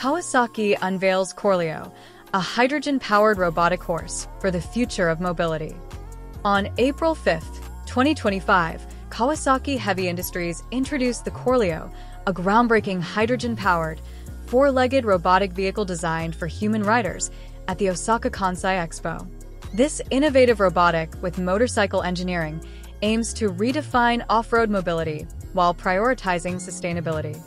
Kawasaki unveils Corleo, a hydrogen-powered robotic horse for the future of mobility. On April 5, 2025, Kawasaki Heavy Industries introduced the Corleo, a groundbreaking hydrogen-powered, four-legged robotic vehicle designed for human riders at the Osaka Kansai Expo. This innovative robotic with motorcycle engineering aims to redefine off-road mobility while prioritizing sustainability.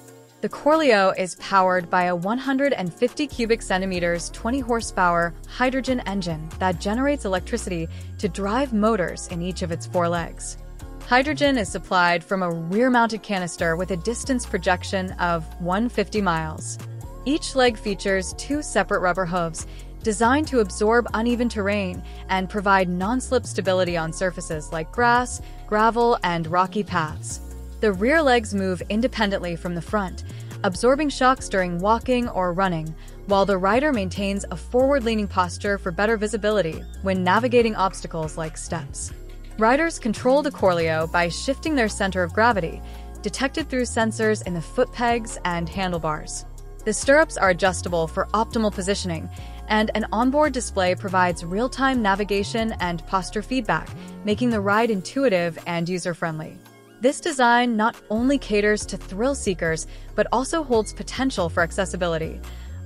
The Corleo is powered by a 150 cubic centimeters 20 horsepower hydrogen engine that generates electricity to drive motors in each of its four legs. Hydrogen is supplied from a rear-mounted canister with a distance projection of 150 miles. Each leg features two separate rubber hooves designed to absorb uneven terrain and provide non-slip stability on surfaces like grass, gravel, and rocky paths. The rear legs move independently from the front, absorbing shocks during walking or running, while the rider maintains a forward-leaning posture for better visibility when navigating obstacles like steps. Riders control the Corleo by shifting their center of gravity, detected through sensors in the foot pegs and handlebars. The stirrups are adjustable for optimal positioning, and an onboard display provides real-time navigation and posture feedback, making the ride intuitive and user-friendly. This design not only caters to thrill seekers, but also holds potential for accessibility,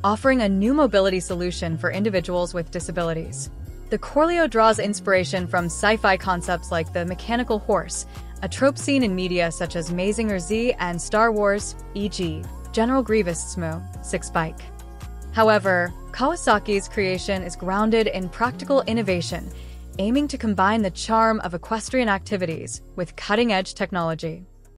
offering a new mobility solution for individuals with disabilities. The Corleo draws inspiration from sci-fi concepts like the mechanical horse, a trope seen in media such as Mazinger Z and Star Wars, e.g., General Grievous Tsmeu, Six Bike. However, Kawasaki's creation is grounded in practical innovation aiming to combine the charm of equestrian activities with cutting-edge technology.